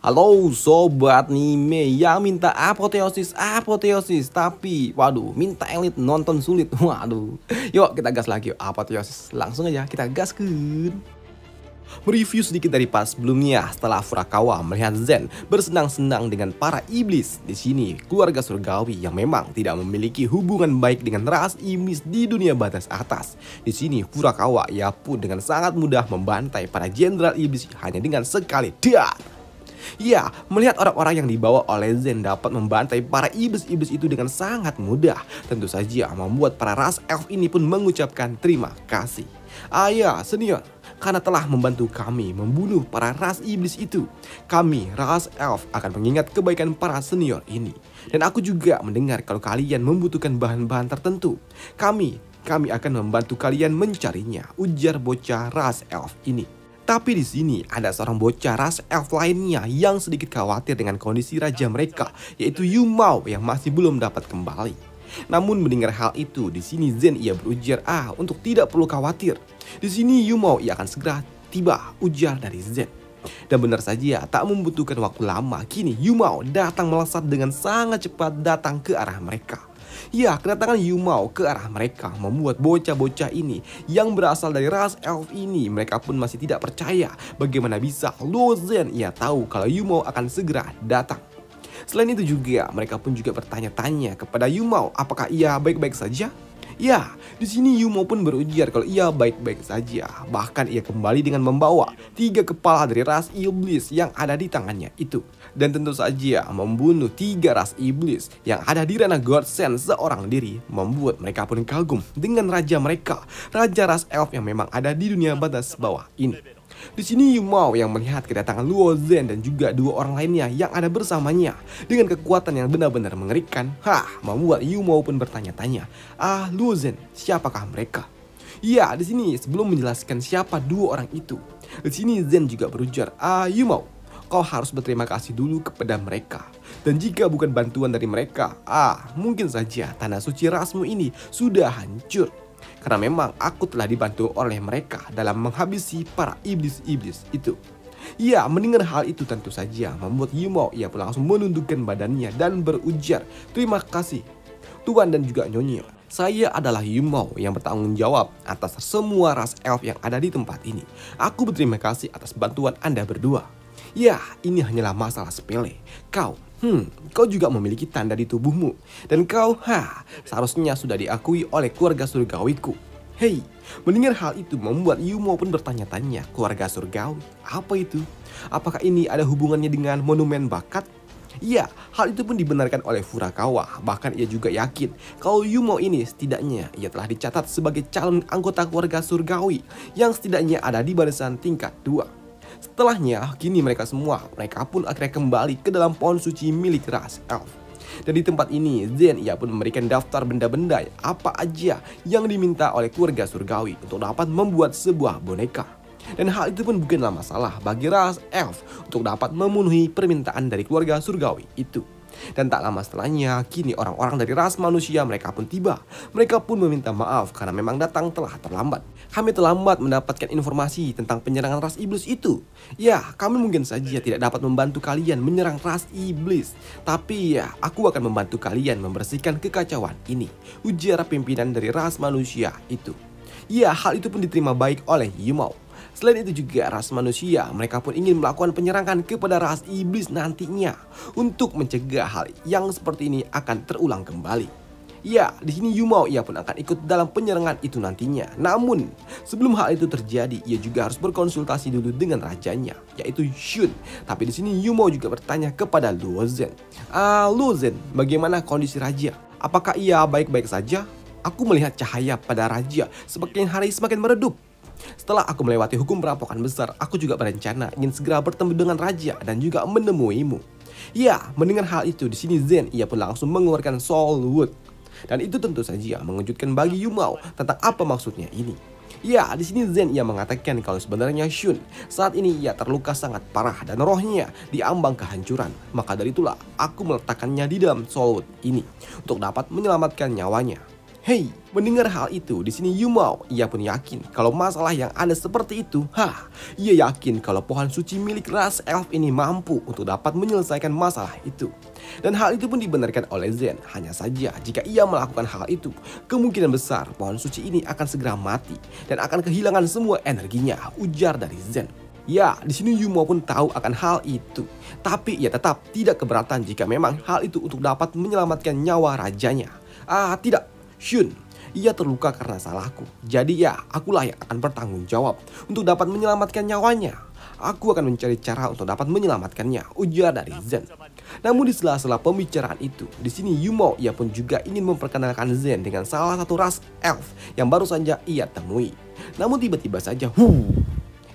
Halo sobat Nime yang minta apoteosis apoteosis. Tapi waduh minta elit nonton sulit. Waduh. Yuk kita gas lagi apoteosis langsung aja kita gas ke Mereview sedikit dari pas sebelumnya. Setelah Furakawa melihat Zen bersenang-senang dengan para iblis di sini keluarga surgawi yang memang tidak memiliki hubungan baik dengan ras iblis di dunia batas atas. Di sini Furakawa ia pun dengan sangat mudah membantai para jenderal iblis hanya dengan sekali. Dar. Ya, melihat orang-orang yang dibawa oleh Zen dapat membantai para iblis-iblis itu dengan sangat mudah, tentu saja membuat para ras elf ini pun mengucapkan terima kasih. Ayah, senior, karena telah membantu kami membunuh para ras iblis itu. Kami, ras elf, akan mengingat kebaikan para senior ini. Dan aku juga mendengar kalau kalian membutuhkan bahan-bahan tertentu. Kami, kami akan membantu kalian mencarinya, ujar bocah ras elf ini. Tapi di sini ada seorang bocah ras elf lainnya yang sedikit khawatir dengan kondisi raja mereka, yaitu Yumao yang masih belum dapat kembali. Namun mendengar hal itu, di sini Zen ia berujar, ah untuk tidak perlu khawatir. Di sini Yumao ia akan segera tiba, ujar dari Zen. Dan benar saja, tak membutuhkan waktu lama, kini Yumao datang melesat dengan sangat cepat datang ke arah mereka. Ya, kedatangan Yumao ke arah mereka membuat bocah-bocah ini yang berasal dari ras elf ini mereka pun masih tidak percaya bagaimana bisa Luo Zhen ia tahu kalau Yumao akan segera datang. Selain itu juga mereka pun juga bertanya-tanya kepada Yumao apakah ia baik-baik saja? Ya, di sini Yumo pun berujar kalau ia baik-baik saja. Bahkan ia kembali dengan membawa tiga kepala dari ras iblis yang ada di tangannya itu. Dan tentu saja membunuh tiga ras iblis yang ada di ranah Godsend seorang diri membuat mereka pun kagum dengan raja mereka, raja ras elf yang memang ada di dunia batas bawah ini. Di sini Yumao yang melihat kedatangan Luo Zhen dan juga dua orang lainnya yang ada bersamanya dengan kekuatan yang benar-benar mengerikan. Hah, membuat Yumao pun bertanya-tanya, ah Luo Zhen, siapakah mereka? Ya, di sini sebelum menjelaskan siapa dua orang itu, di sini Zen juga berujar, ah Yumao, kau harus berterima kasih dulu kepada mereka. Dan jika bukan bantuan dari mereka, ah mungkin saja tanah suci rasmu ini sudah hancur. Karena memang aku telah dibantu oleh mereka dalam menghabisi para iblis-iblis itu. Ya, mendengar hal itu tentu saja membuat Yumo ia pun langsung menundukkan badannya dan berujar, terima kasih Tuan dan juga Nyonya. Saya adalah Yumo yang bertanggung jawab atas semua ras elf yang ada di tempat ini. Aku berterima kasih atas bantuan Anda berdua. Ya, ini hanyalah masalah sepele. Kau Hmm, kau juga memiliki tanda di tubuhmu. Dan kau, ha, seharusnya sudah diakui oleh keluarga surgawiku. Hei, mendengar hal itu membuat Yumo pun bertanya-tanya, keluarga surgawi, apa itu? Apakah ini ada hubungannya dengan monumen bakat? Ya, hal itu pun dibenarkan oleh Furakawa. Bahkan ia juga yakin kalau Yumo ini setidaknya ia telah dicatat sebagai calon anggota keluarga surgawi yang setidaknya ada di barisan tingkat 2. Setelahnya, kini mereka semua, mereka pun akhirnya kembali ke dalam pohon suci milik ras elf. Dan di tempat ini, Zen ia pun memberikan daftar benda-benda apa aja yang diminta oleh keluarga surgawi untuk dapat membuat sebuah boneka. Dan hal itu pun bukanlah masalah bagi ras elf untuk dapat memenuhi permintaan dari keluarga surgawi itu. Dan tak lama setelahnya, kini orang-orang dari ras manusia mereka pun tiba. Mereka pun meminta maaf karena memang datang telah terlambat. Kami terlambat mendapatkan informasi tentang penyerangan ras iblis itu. Ya, kami mungkin saja tidak dapat membantu kalian menyerang ras iblis. Tapi ya, aku akan membantu kalian membersihkan kekacauan ini. Ujar pimpinan dari ras manusia itu. Ya, hal itu pun diterima baik oleh Yumao. Selain itu juga ras manusia, mereka pun ingin melakukan penyerangan kepada ras iblis nantinya untuk mencegah hal yang seperti ini akan terulang kembali. Ya, di sini Yumao ia pun akan ikut dalam penyerangan itu nantinya. Namun, sebelum hal itu terjadi, ia juga harus berkonsultasi dulu dengan rajanya, yaitu Shun. Tapi di sini Yumao juga bertanya kepada Luo Zhen. Ah, Luo bagaimana kondisi raja? Apakah ia baik-baik saja? Aku melihat cahaya pada raja semakin hari semakin meredup. Setelah aku melewati hukum perampokan besar, aku juga berencana ingin segera bertemu dengan raja dan juga menemuimu. Ya, mendengar hal itu di sini Zen ia pun langsung mengeluarkan Soul Wood. Dan itu tentu saja mengejutkan bagi Yumao tentang apa maksudnya ini. Ya, di sini Zen ia mengatakan kalau sebenarnya Shun saat ini ia terluka sangat parah dan rohnya diambang kehancuran. Maka dari itulah aku meletakkannya di dalam Soul Wood ini untuk dapat menyelamatkan nyawanya. Hei, mendengar hal itu, di sini Yumao, ia pun yakin kalau masalah yang ada seperti itu, hah, ia yakin kalau pohon suci milik ras elf ini mampu untuk dapat menyelesaikan masalah itu. Dan hal itu pun dibenarkan oleh Zen, hanya saja jika ia melakukan hal itu, kemungkinan besar pohon suci ini akan segera mati dan akan kehilangan semua energinya, ujar dari Zen. Ya, di sini Yumao pun tahu akan hal itu. Tapi ia tetap tidak keberatan jika memang hal itu untuk dapat menyelamatkan nyawa rajanya. Ah, tidak, Shun, ia terluka karena salahku. Jadi ya, akulah yang akan bertanggung jawab untuk dapat menyelamatkan nyawanya. Aku akan mencari cara untuk dapat menyelamatkannya, ujar dari Zen. Namun di sela-sela pembicaraan itu, di sini Yumo ia pun juga ingin memperkenalkan Zen dengan salah satu ras elf yang baru saja ia temui. Namun tiba-tiba saja, hu,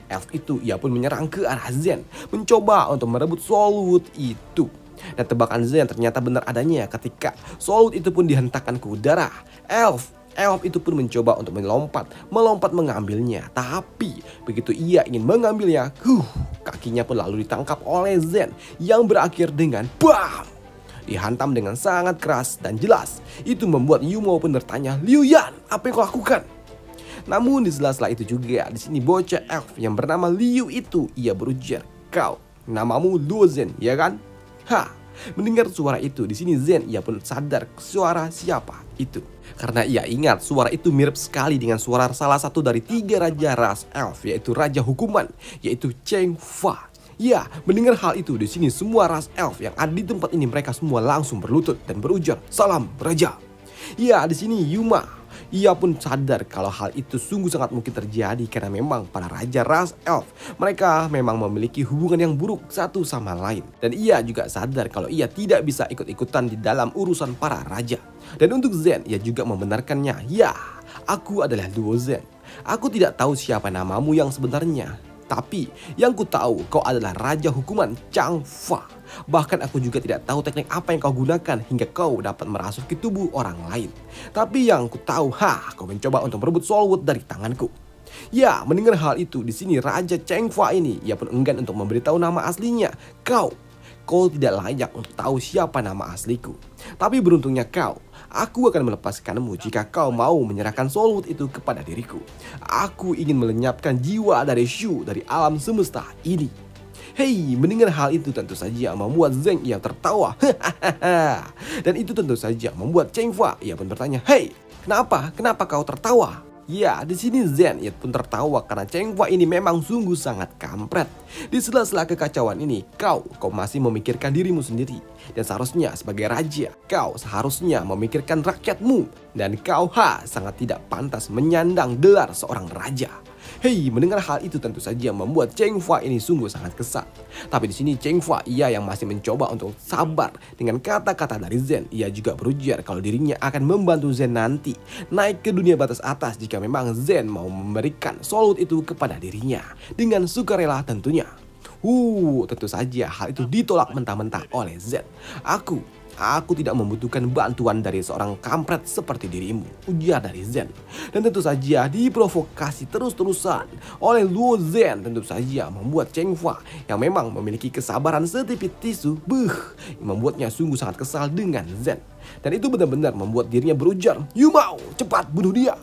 elf itu ia pun menyerang ke arah Zen, mencoba untuk merebut Soul itu. Dan tebakan Zen ternyata benar adanya ketika Soul itu pun dihentakkan ke udara. Elf Elf itu pun mencoba untuk melompat, melompat mengambilnya. Tapi begitu ia ingin mengambilnya, huh, kakinya pun lalu ditangkap oleh Zen yang berakhir dengan BAM! Dihantam dengan sangat keras dan jelas. Itu membuat Yumo pun bertanya, Liu Yan, apa yang kau lakukan? Namun di sela-sela itu juga, di sini bocah elf yang bernama Liu itu, ia berujar, kau, namamu Luo Zen, ya kan? Hah, mendengar suara itu, di sini Zen ia pun sadar suara siapa itu. Karena ia ingat suara itu mirip sekali dengan suara salah satu dari tiga raja ras elf, yaitu Raja Hukuman, yaitu Cheng Fa. Ya, mendengar hal itu di sini semua ras elf yang ada di tempat ini mereka semua langsung berlutut dan berujar, "Salam, Raja." Ya, di sini Yuma ia pun sadar kalau hal itu sungguh sangat mungkin terjadi karena memang para raja ras elf mereka memang memiliki hubungan yang buruk satu sama lain. Dan ia juga sadar kalau ia tidak bisa ikut-ikutan di dalam urusan para raja. Dan untuk Zen, ia juga membenarkannya. Ya, aku adalah duo Zen. Aku tidak tahu siapa namamu yang sebenarnya. Tapi yang ku tahu kau adalah raja hukuman Chang Fa. Bahkan aku juga tidak tahu teknik apa yang kau gunakan hingga kau dapat merasuki tubuh orang lain. Tapi yang ku tahu, ha, kau mencoba untuk merebut Solwood dari tanganku. Ya, mendengar hal itu, di sini Raja Cheng Fa ini, ia pun enggan untuk memberitahu nama aslinya. Kau, kau tidak layak untuk tahu siapa nama asliku. Tapi beruntungnya kau, aku akan melepaskanmu jika kau mau menyerahkan Solwood itu kepada diriku. Aku ingin melenyapkan jiwa dari Shu dari alam semesta ini. Hei, mendengar hal itu tentu saja membuat Zeng ia tertawa. Dan itu tentu saja membuat Cheng Fa ia pun bertanya, Hei, kenapa? Kenapa kau tertawa? Ya, di sini Zen pun tertawa karena Cheng Fa ini memang sungguh sangat kampret. Di sela-sela kekacauan ini, kau, kau masih memikirkan dirimu sendiri. Dan seharusnya sebagai raja, kau seharusnya memikirkan rakyatmu. Dan kau, ha, sangat tidak pantas menyandang gelar seorang raja. Hei, mendengar hal itu tentu saja membuat Cheng Fa ini sungguh sangat kesal. Tapi di sini Cheng Fa ia yang masih mencoba untuk sabar dengan kata-kata dari Zen. Ia juga berujar kalau dirinya akan membantu Zen nanti naik ke dunia batas atas jika memang Zen mau memberikan solut itu kepada dirinya dengan sukarela tentunya. Uh, tentu saja hal itu ditolak mentah-mentah oleh Zen. Aku Aku tidak membutuhkan bantuan dari seorang kampret seperti dirimu, ujar dari Zen. Dan tentu saja diprovokasi terus-terusan oleh Luo Zen tentu saja membuat Cheng Fa yang memang memiliki kesabaran setipis tisu, yang membuatnya sungguh sangat kesal dengan Zen. Dan itu benar-benar membuat dirinya berujar, Yumao, cepat bunuh dia.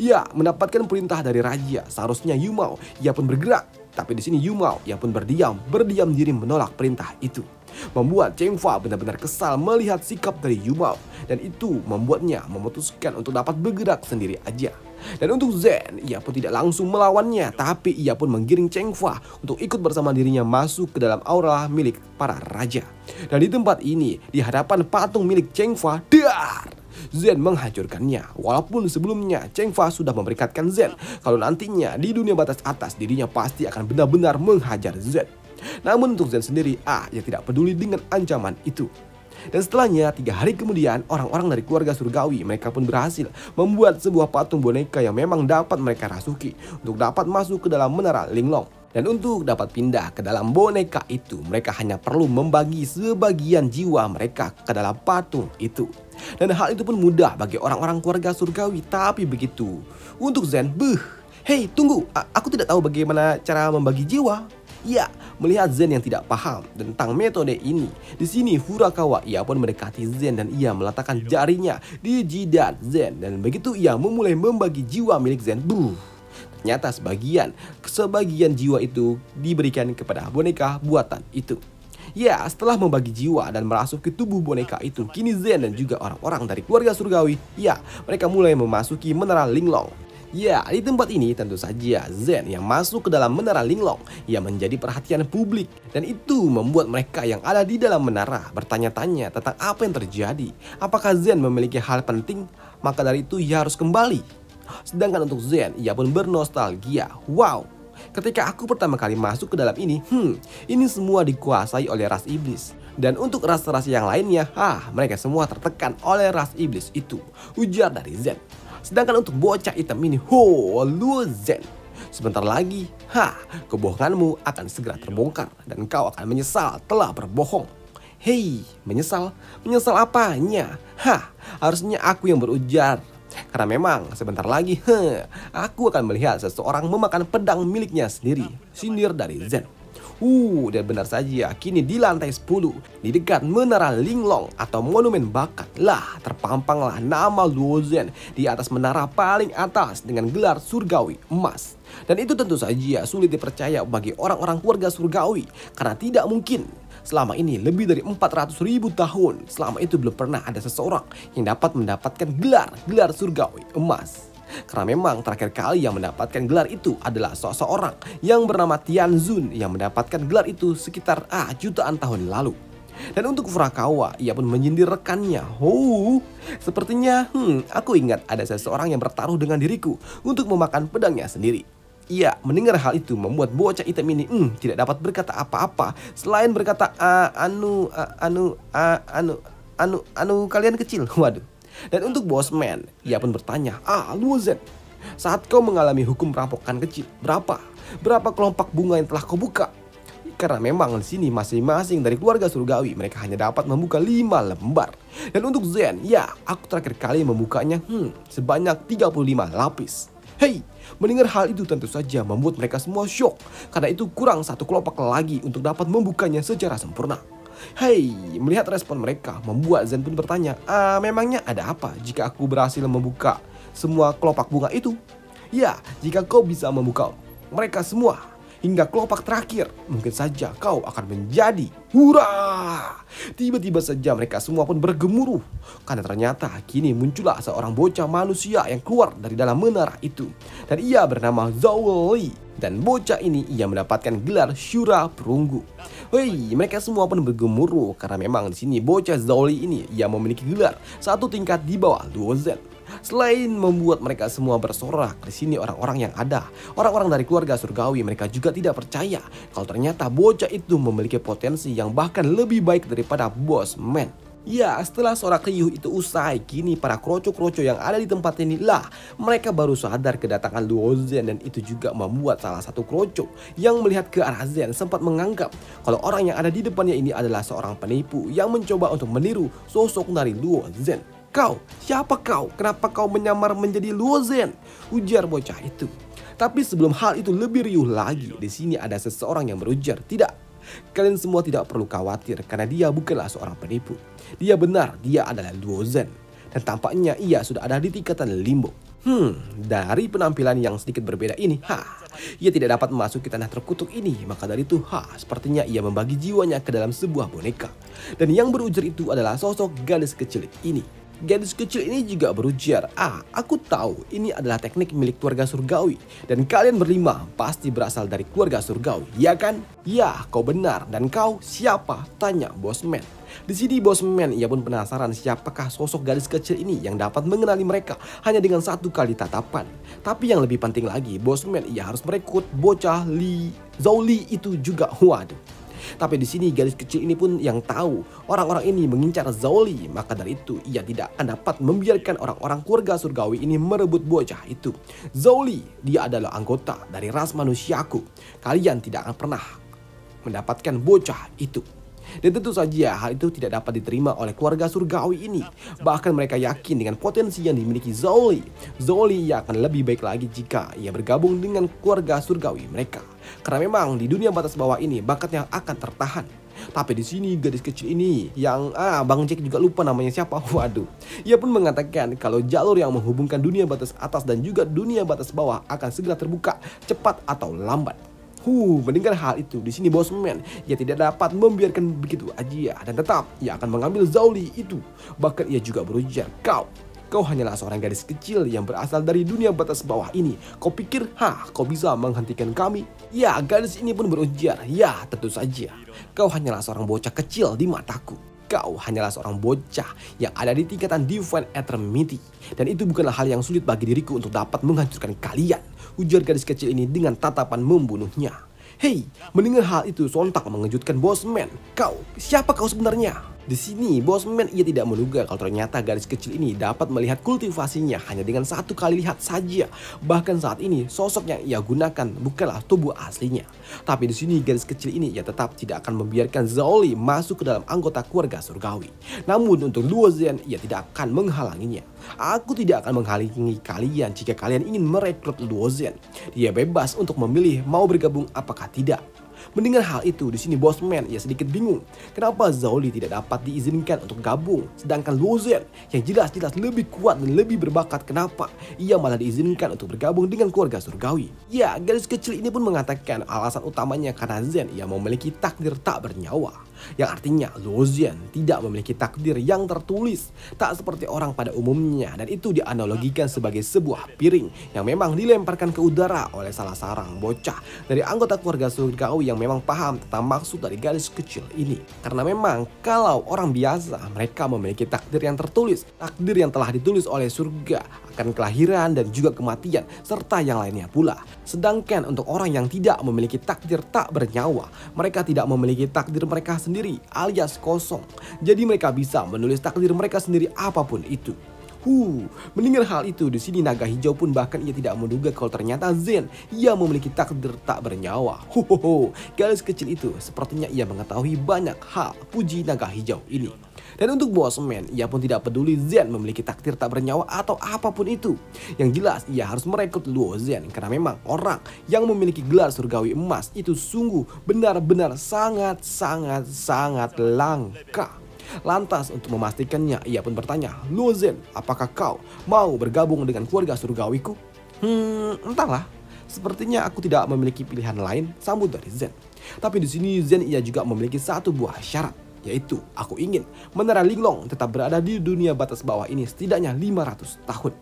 Ya, mendapatkan perintah dari raja, seharusnya Yumao, ia pun bergerak. Tapi di sini Yumao, ia pun berdiam, berdiam diri menolak perintah itu membuat Cheng Fa benar-benar kesal melihat sikap dari Yumao dan itu membuatnya memutuskan untuk dapat bergerak sendiri aja. Dan untuk Zen, ia pun tidak langsung melawannya, tapi ia pun menggiring Cheng Fa untuk ikut bersama dirinya masuk ke dalam aura milik para raja. Dan di tempat ini, di hadapan patung milik Cheng Fa, dar! Zen menghancurkannya. Walaupun sebelumnya Cheng Fa sudah memberikatkan Zen kalau nantinya di dunia batas atas dirinya pasti akan benar-benar menghajar Zen. Namun untuk Zen sendiri, ah, ia tidak peduli dengan ancaman itu. Dan setelahnya, tiga hari kemudian, orang-orang dari keluarga surgawi mereka pun berhasil membuat sebuah patung boneka yang memang dapat mereka rasuki untuk dapat masuk ke dalam menara Linglong. Dan untuk dapat pindah ke dalam boneka itu, mereka hanya perlu membagi sebagian jiwa mereka ke dalam patung itu. Dan hal itu pun mudah bagi orang-orang keluarga surgawi, tapi begitu. Untuk Zen, beuh, hei tunggu, aku tidak tahu bagaimana cara membagi jiwa. Ya, melihat Zen yang tidak paham tentang metode ini, di sini Furukawa ia pun mendekati Zen dan ia meletakkan jarinya di jidat Zen dan begitu ia memulai membagi jiwa milik Zen. Buh, ternyata sebagian sebagian jiwa itu diberikan kepada boneka buatan itu. Ya, setelah membagi jiwa dan merasuk ke tubuh boneka itu, kini Zen dan juga orang-orang dari keluarga surgawi, ya, mereka mulai memasuki menara Linglong. Ya, di tempat ini tentu saja Zen yang masuk ke dalam menara Linglong yang menjadi perhatian publik dan itu membuat mereka yang ada di dalam menara bertanya-tanya tentang apa yang terjadi. Apakah Zen memiliki hal penting? Maka dari itu ia harus kembali. Sedangkan untuk Zen, ia pun bernostalgia. Wow, Ketika aku pertama kali masuk ke dalam ini, hmm, ini semua dikuasai oleh ras iblis. Dan untuk ras-ras yang lainnya, ah, mereka semua tertekan oleh ras iblis itu. Ujar dari Zen. Sedangkan untuk bocah hitam ini, ho, lu Zen. Sebentar lagi, ha, kebohonganmu akan segera terbongkar dan kau akan menyesal telah berbohong. Hei, menyesal? Menyesal apanya? Hah, harusnya aku yang berujar karena memang sebentar lagi, he, aku akan melihat seseorang memakan pedang miliknya sendiri. Sindir dari Zen. Uh, dan benar saja, kini di lantai 10, di dekat menara Linglong atau monumen bakat, lah terpampanglah nama Luo Zen di atas menara paling atas dengan gelar surgawi emas. Dan itu tentu saja sulit dipercaya bagi orang-orang keluarga surgawi, karena tidak mungkin Selama ini lebih dari 400 ribu tahun, selama itu belum pernah ada seseorang yang dapat mendapatkan gelar, gelar surgawi emas. Karena memang terakhir kali yang mendapatkan gelar itu adalah seseorang yang bernama Tianzun yang mendapatkan gelar itu sekitar ah, jutaan tahun lalu. Dan untuk Furukawa, ia pun menyindir rekannya. Oh, sepertinya hmm, aku ingat ada seseorang yang bertaruh dengan diriku untuk memakan pedangnya sendiri. Ia mendengar hal itu membuat bocah hitam ini hmm, tidak dapat berkata apa-apa selain berkata anu anu anu anu anu kalian kecil. Waduh. Dan untuk bosman, ia pun bertanya, "Ah, Luozen, saat kau mengalami hukum perampokan kecil, berapa? Berapa kelompok bunga yang telah kau buka?" Karena memang di sini masing-masing dari keluarga surgawi mereka hanya dapat membuka lima lembar. Dan untuk Zen, ya aku terakhir kali membukanya hmm, sebanyak 35 lapis. Hei, mendengar hal itu tentu saja membuat mereka semua shock karena itu kurang satu kelopak lagi untuk dapat membukanya secara sempurna. Hei, melihat respon mereka membuat Zen pun bertanya, ah, memangnya ada apa jika aku berhasil membuka semua kelopak bunga itu? Ya, jika kau bisa membuka mereka semua, hingga kelopak terakhir, mungkin saja kau akan menjadi hurrah. Tiba-tiba saja mereka semua pun bergemuruh karena ternyata kini muncullah seorang bocah manusia yang keluar dari dalam menara itu dan ia bernama Zhao Li dan bocah ini ia mendapatkan gelar Shura Perunggu. Hei, mereka semua pun bergemuruh karena memang di sini bocah Zhao Li ini ia memiliki gelar satu tingkat di bawah Luo Zhen. Selain membuat mereka semua bersorak, di sini orang-orang yang ada, orang-orang dari keluarga surgawi, mereka juga tidak percaya kalau ternyata bocah itu memiliki potensi yang bahkan lebih baik daripada bos man. Ya, setelah sorak riuh itu usai, kini para kroco-kroco yang ada di tempat ini lah, mereka baru sadar kedatangan Luo Zen dan itu juga membuat salah satu kroco yang melihat ke arah Zen sempat menganggap kalau orang yang ada di depannya ini adalah seorang penipu yang mencoba untuk meniru sosok dari Luo Zen. Kau, siapa kau? Kenapa kau menyamar menjadi Luo Zen? Ujar bocah itu. Tapi sebelum hal itu lebih riuh lagi, di sini ada seseorang yang berujar, tidak. Kalian semua tidak perlu khawatir karena dia bukanlah seorang penipu. Dia benar, dia adalah Luo Zen. Dan tampaknya ia sudah ada di tingkatan limbo. Hmm, dari penampilan yang sedikit berbeda ini, ha, ia tidak dapat memasuki tanah terkutuk ini. Maka dari itu, ha, sepertinya ia membagi jiwanya ke dalam sebuah boneka. Dan yang berujar itu adalah sosok gadis kecil ini. Gadis kecil ini juga berujar, ah aku tahu ini adalah teknik milik keluarga surgawi dan kalian berlima pasti berasal dari keluarga surgawi, ya kan? Ya, kau benar dan kau siapa? Tanya bosman. Di sini bosman ia pun penasaran siapakah sosok gadis kecil ini yang dapat mengenali mereka hanya dengan satu kali tatapan. Tapi yang lebih penting lagi, bosman ia harus merekrut bocah Li Zhou itu juga. Waduh. Tapi di sini gadis kecil ini pun yang tahu orang-orang ini mengincar Zoli, maka dari itu ia tidak akan dapat membiarkan orang-orang keluarga surgawi ini merebut bocah itu. Zoli, dia adalah anggota dari ras manusiaku. Kalian tidak akan pernah mendapatkan bocah itu. Dan tentu saja hal itu tidak dapat diterima oleh keluarga surgawi ini. Bahkan mereka yakin dengan potensi yang dimiliki Zoli. Zoli akan lebih baik lagi jika ia bergabung dengan keluarga surgawi mereka. Karena memang di dunia batas bawah ini bakatnya akan tertahan. Tapi di sini gadis kecil ini yang ah Bang Jack juga lupa namanya siapa. Waduh. Ia pun mengatakan kalau jalur yang menghubungkan dunia batas atas dan juga dunia batas bawah akan segera terbuka cepat atau lambat. Huh, mendengar hal itu, di sini Bosman ia tidak dapat membiarkan begitu aja dan tetap ia akan mengambil Zauli itu. Bahkan ia juga berujar, kau Kau hanyalah seorang gadis kecil yang berasal dari dunia batas bawah ini. Kau pikir, hah, kau bisa menghentikan kami? Ya, gadis ini pun berujar, ya tentu saja. Kau hanyalah seorang bocah kecil di mataku. Kau hanyalah seorang bocah yang ada di tingkatan Divine Eternity. Dan itu bukanlah hal yang sulit bagi diriku untuk dapat menghancurkan kalian. Ujar gadis kecil ini dengan tatapan membunuhnya. Hei, mendengar hal itu sontak mengejutkan Bosman. Kau, siapa kau sebenarnya? Di sini, Bosman ia tidak menduga kalau ternyata gadis kecil ini dapat melihat kultivasinya hanya dengan satu kali lihat saja. Bahkan saat ini, sosok yang ia gunakan bukanlah tubuh aslinya. Tapi di sini gadis kecil ini ia tetap tidak akan membiarkan Zoli masuk ke dalam anggota keluarga surgawi. Namun untuk Luo Zhen ia tidak akan menghalanginya. Aku tidak akan menghalangi kalian jika kalian ingin merekrut Luo Zhen. Dia bebas untuk memilih mau bergabung apakah tidak. Mendengar hal itu, di sini Bosman ia sedikit bingung. Kenapa Zoli tidak dapat diizinkan untuk gabung, sedangkan Lozen yang jelas-jelas lebih kuat dan lebih berbakat, kenapa ia malah diizinkan untuk bergabung dengan keluarga surgawi? Ya, gadis kecil ini pun mengatakan alasan utamanya karena Zen ia memiliki takdir tak bernyawa yang artinya Lozian tidak memiliki takdir yang tertulis, tak seperti orang pada umumnya dan itu dianalogikan sebagai sebuah piring yang memang dilemparkan ke udara oleh salah seorang bocah dari anggota keluarga surgawi yang memang paham tentang maksud dari garis kecil ini. Karena memang kalau orang biasa mereka memiliki takdir yang tertulis, takdir yang telah ditulis oleh surga akan kelahiran dan juga kematian serta yang lainnya pula. Sedangkan untuk orang yang tidak memiliki takdir tak bernyawa, mereka tidak memiliki takdir mereka sendiri alias kosong. Jadi mereka bisa menulis takdir mereka sendiri apa pun itu. Huh, mendengar hal itu di sini naga hijau pun bahkan ia tidak menduga kalau ternyata Zen ia memiliki takdir tak bernyawa. Hohoho, garis kecil itu sepertinya ia mengetahui banyak hal. Puji naga hijau ini. Dan untuk Bosman, ia pun tidak peduli Zen memiliki takdir tak bernyawa atau apa pun itu. Yang jelas, ia harus merekrut Luo Zen karena memang orang yang memiliki gelar surgawi emas itu sungguh benar-benar sangat-sangat-sangat langka. Lantas untuk memastikannya, ia pun bertanya, Luo Zen, apakah kau mau bergabung dengan keluarga surgawiku? Hmm, entahlah. Sepertinya aku tidak memiliki pilihan lain, sambut dari Zen. Tapi di sini Zen ia juga memiliki satu buah syarat yaitu aku ingin Menara Linglong tetap berada di dunia batas bawah ini setidaknya 500 tahun.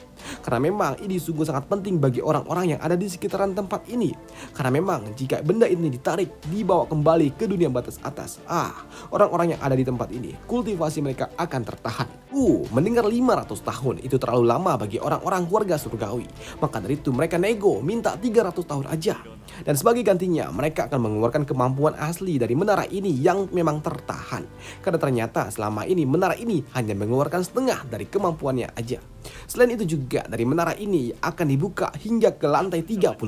Karena memang ini sungguh sangat penting bagi orang-orang yang ada di sekitaran tempat ini. Karena memang jika benda ini ditarik, dibawa kembali ke dunia batas atas, ah, orang-orang yang ada di tempat ini, kultivasi mereka akan tertahan. Uh, mendengar 500 tahun itu terlalu lama bagi orang-orang keluarga surgawi. Maka dari itu mereka nego minta 300 tahun aja. Dan sebagai gantinya mereka akan mengeluarkan kemampuan asli dari menara ini yang memang tertahan. Karena ternyata selama ini menara ini hanya mengeluarkan setengah dari kemampuannya aja. Selain itu juga dari menara ini akan dibuka hingga ke lantai 36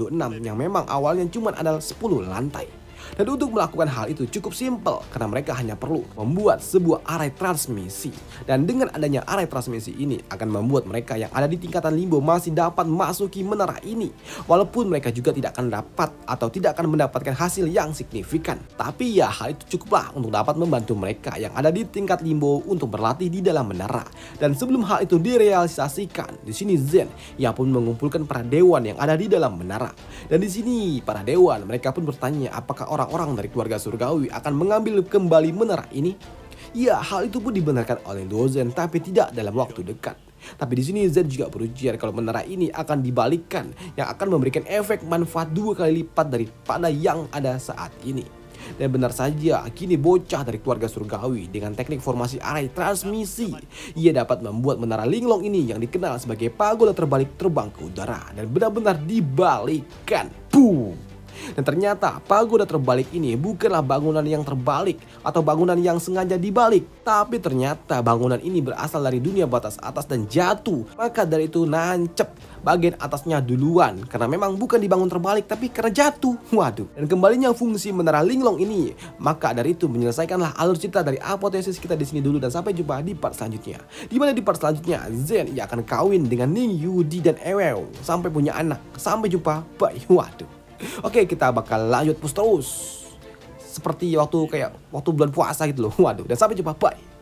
yang memang awalnya cuma ada 10 lantai. Dan untuk melakukan hal itu cukup simpel karena mereka hanya perlu membuat sebuah array transmisi. Dan dengan adanya array transmisi ini akan membuat mereka yang ada di tingkatan limbo masih dapat masuki menara ini. Walaupun mereka juga tidak akan dapat atau tidak akan mendapatkan hasil yang signifikan. Tapi ya hal itu cukuplah untuk dapat membantu mereka yang ada di tingkat limbo untuk berlatih di dalam menara. Dan sebelum hal itu direalisasikan, di sini Zen ia pun mengumpulkan para dewan yang ada di dalam menara. Dan di sini para dewan mereka pun bertanya apakah orang orang-orang dari keluarga surgawi akan mengambil kembali menara ini? Ya, hal itu pun dibenarkan oleh Dozen tapi tidak dalam waktu dekat. Tapi di sini Z juga berujar kalau menara ini akan dibalikkan yang akan memberikan efek manfaat dua kali lipat daripada yang ada saat ini. Dan benar saja, kini bocah dari keluarga surgawi dengan teknik formasi array transmisi, ia dapat membuat menara linglong ini yang dikenal sebagai pagoda terbalik terbang ke udara dan benar-benar dibalikkan. Boom! Dan ternyata pagoda terbalik ini bukanlah bangunan yang terbalik atau bangunan yang sengaja dibalik. Tapi ternyata bangunan ini berasal dari dunia batas atas dan jatuh. Maka dari itu nancep bagian atasnya duluan. Karena memang bukan dibangun terbalik tapi karena jatuh. Waduh. Dan kembalinya fungsi menara linglong ini. Maka dari itu menyelesaikanlah alur cerita dari apoteosis kita di sini dulu dan sampai jumpa di part selanjutnya. Di mana di part selanjutnya Zen ia akan kawin dengan Ning Yudi dan Ewew sampai punya anak. Sampai jumpa. Bye. Waduh. Oke, kita bakal lanjut push terus. Seperti waktu kayak waktu bulan puasa gitu loh. Waduh, dan sampai jumpa. Bye.